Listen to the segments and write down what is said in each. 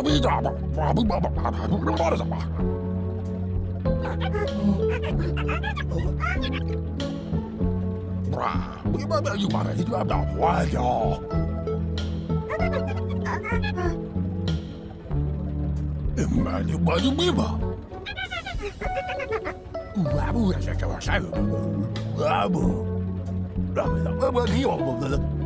我比较吧，我不不不不不不不怎么？哇，你妈妈又把那条打坏掉。妈的，我就没嘛。我不是这玩意儿，我不，我我你我我我。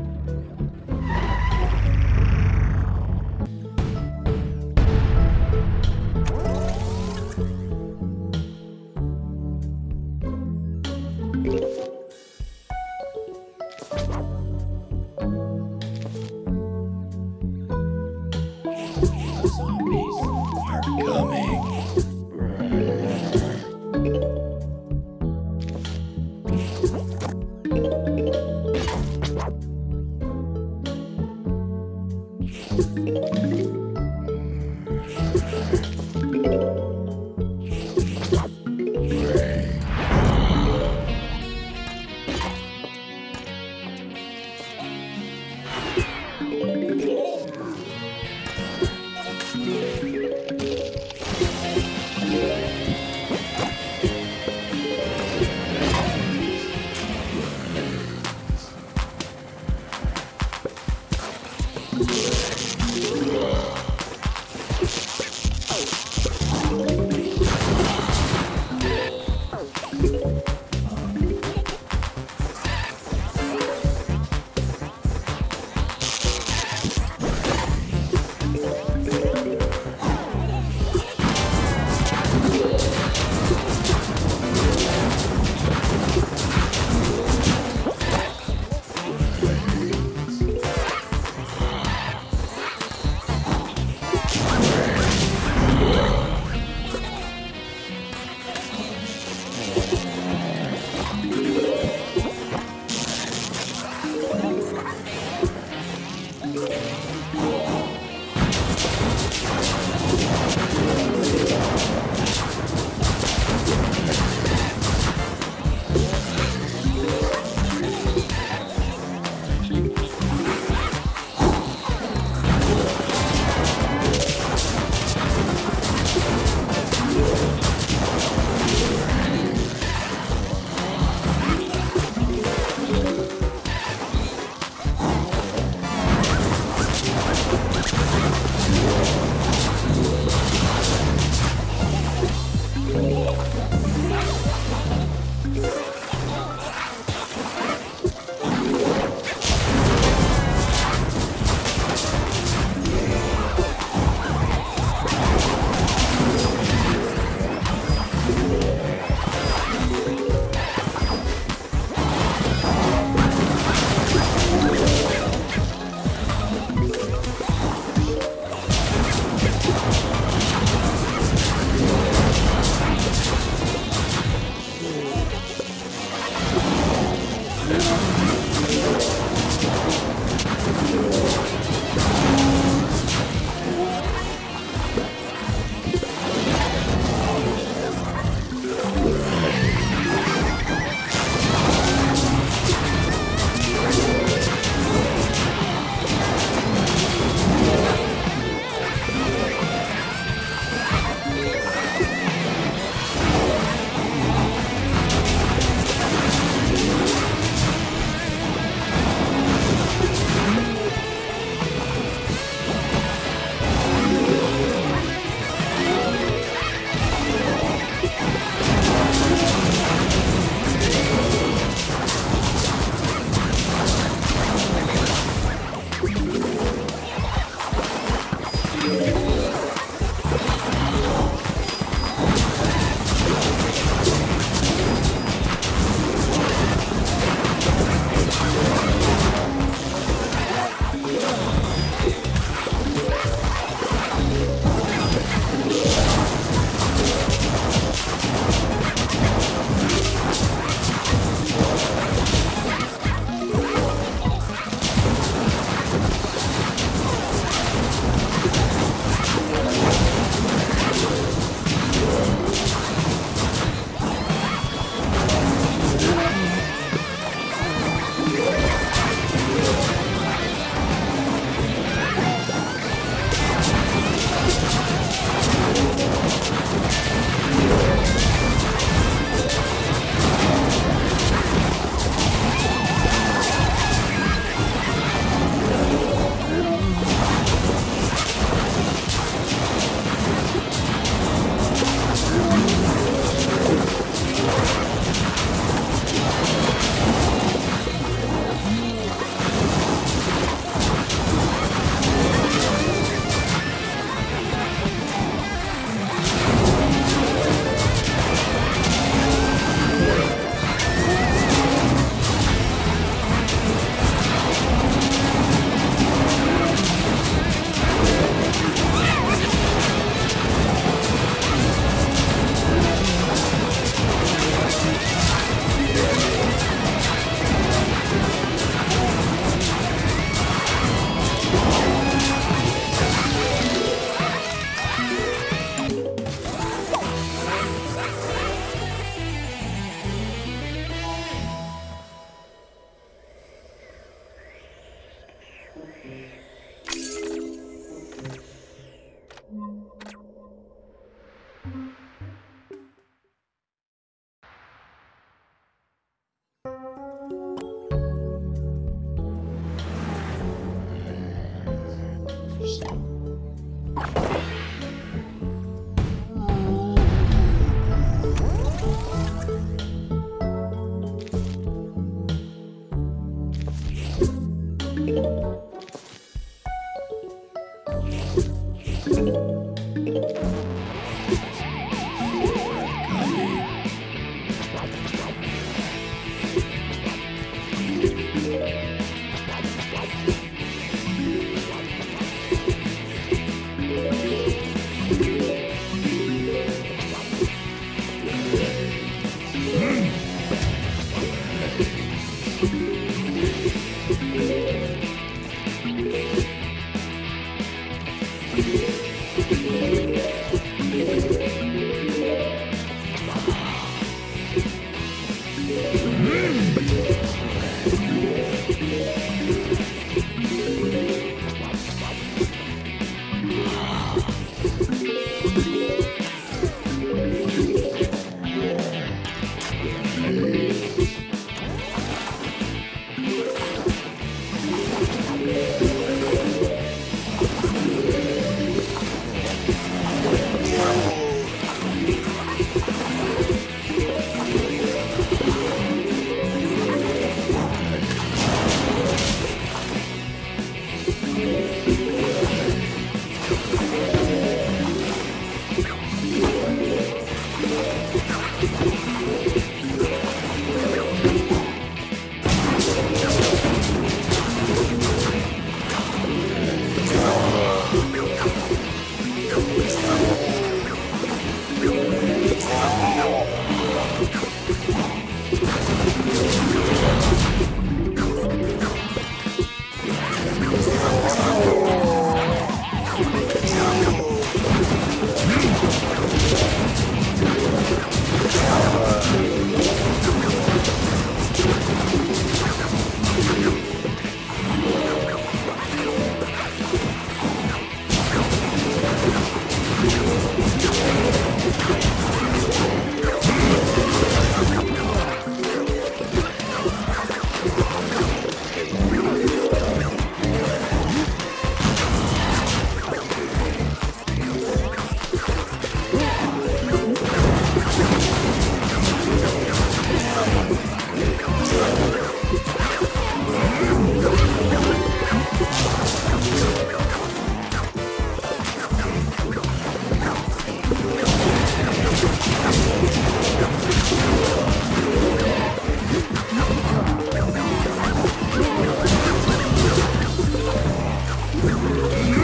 Ooh.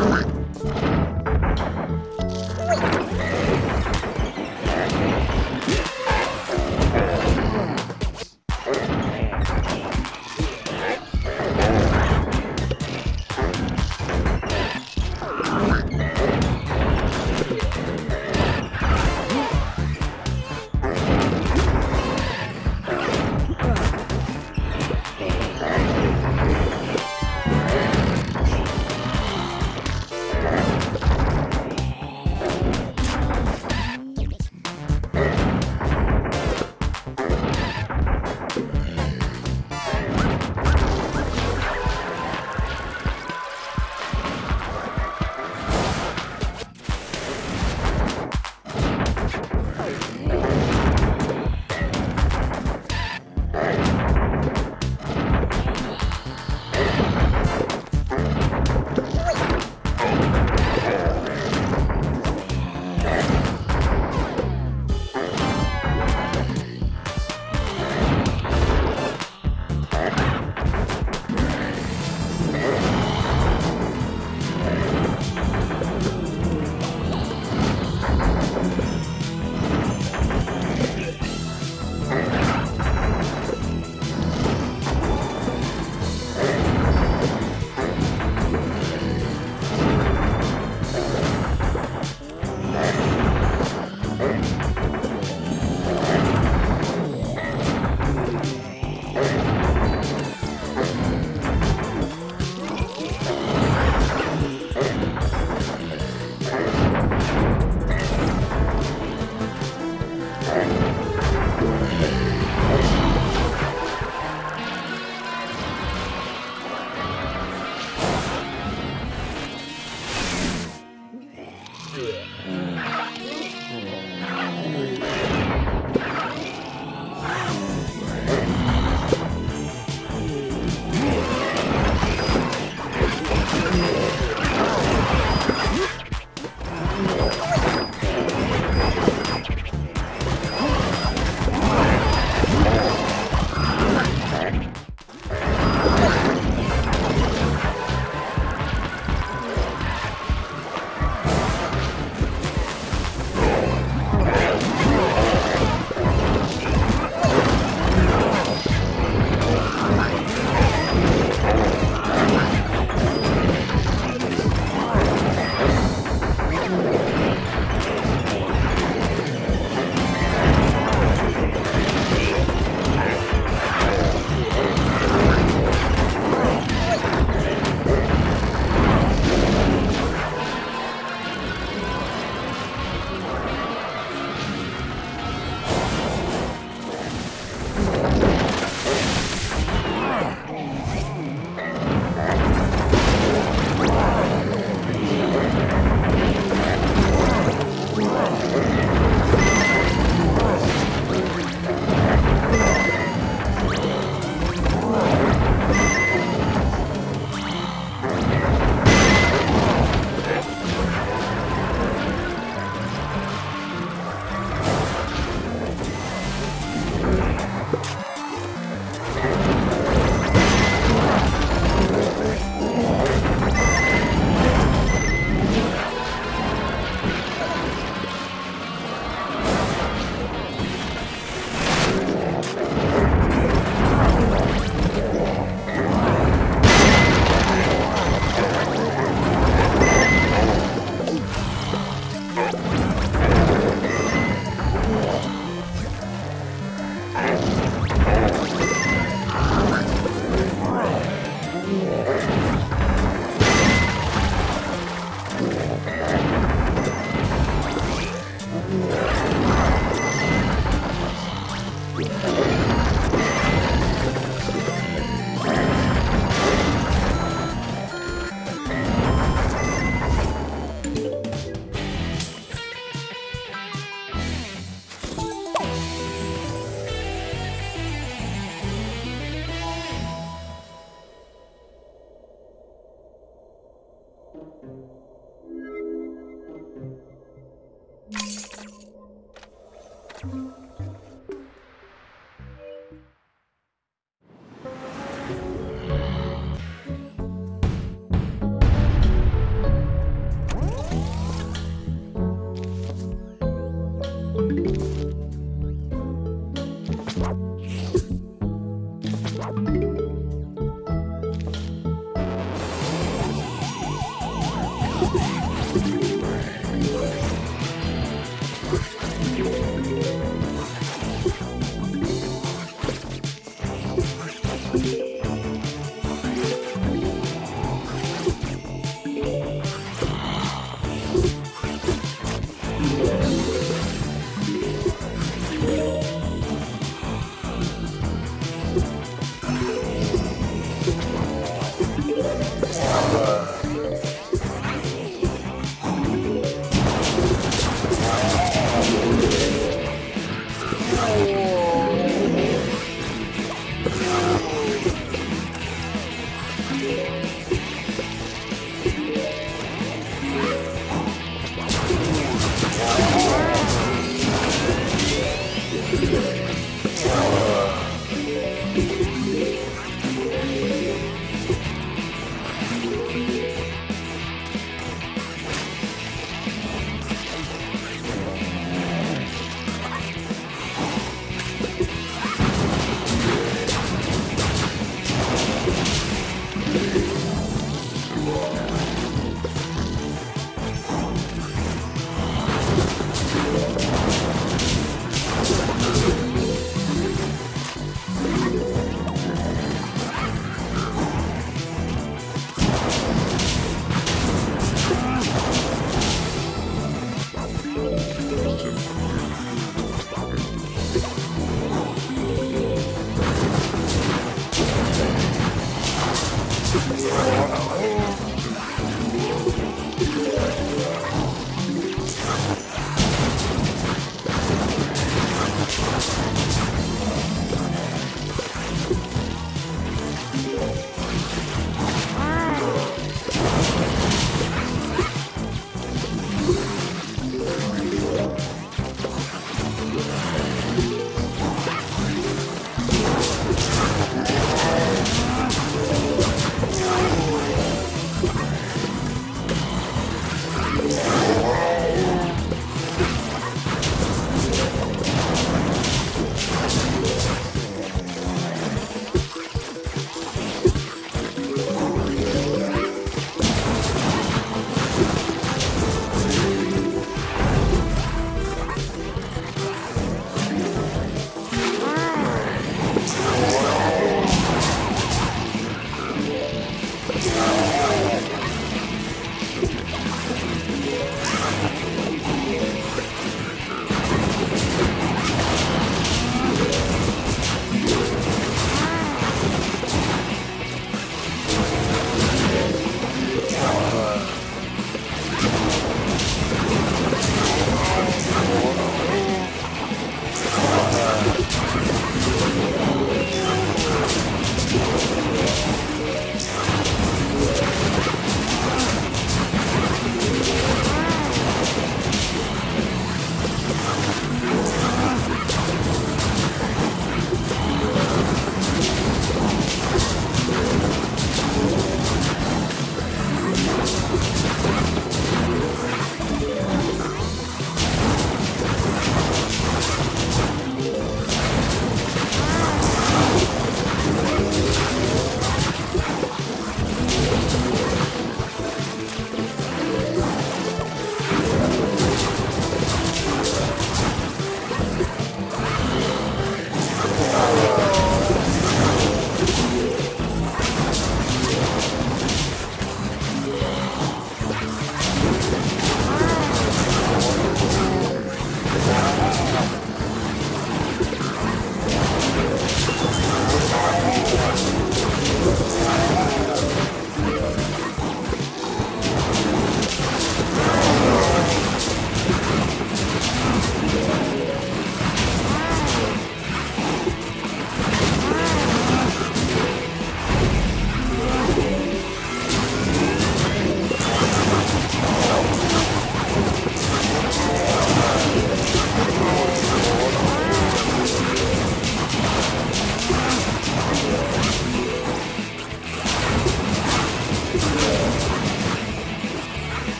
好了。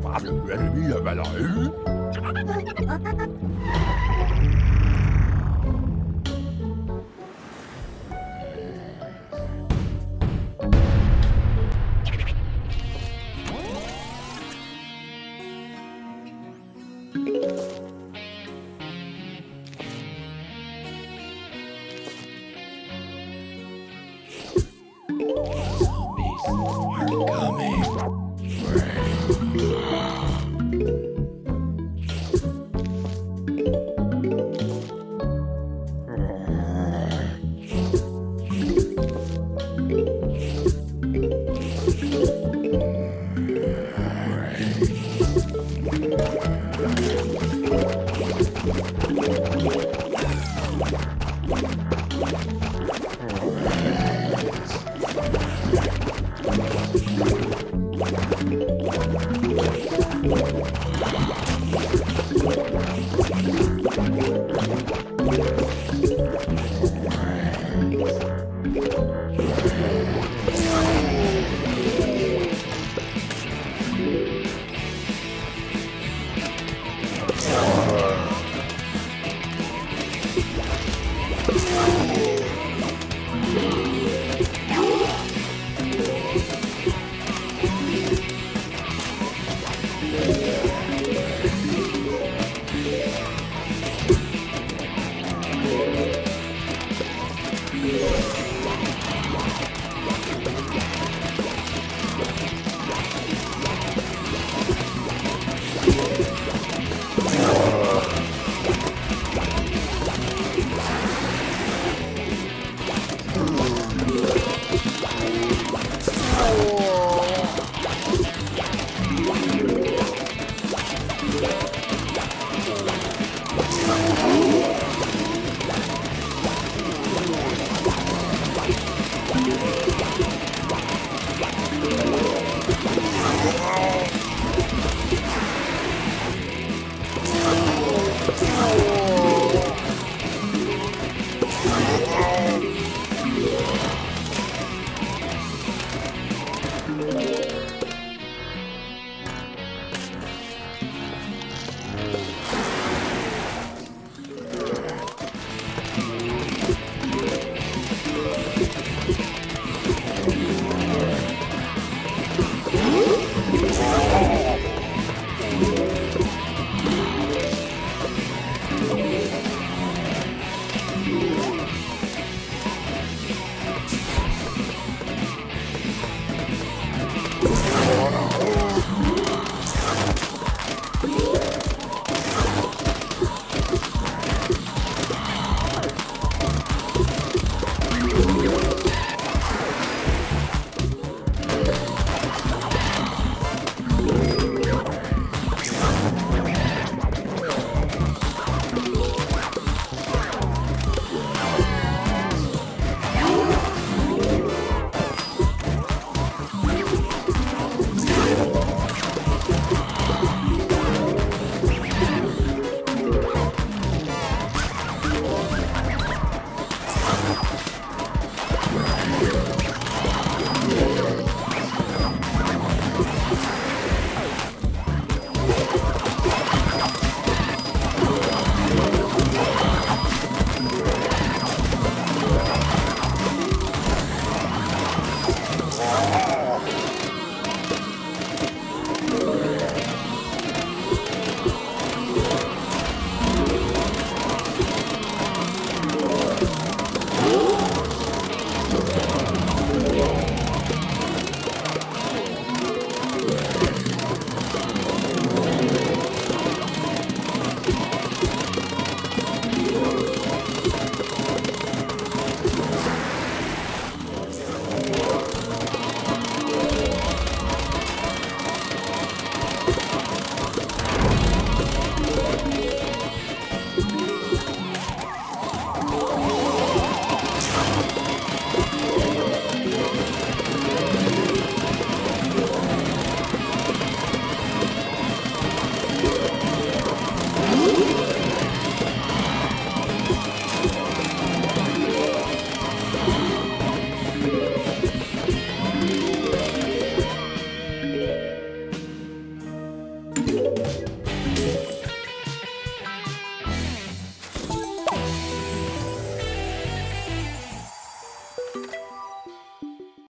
normal.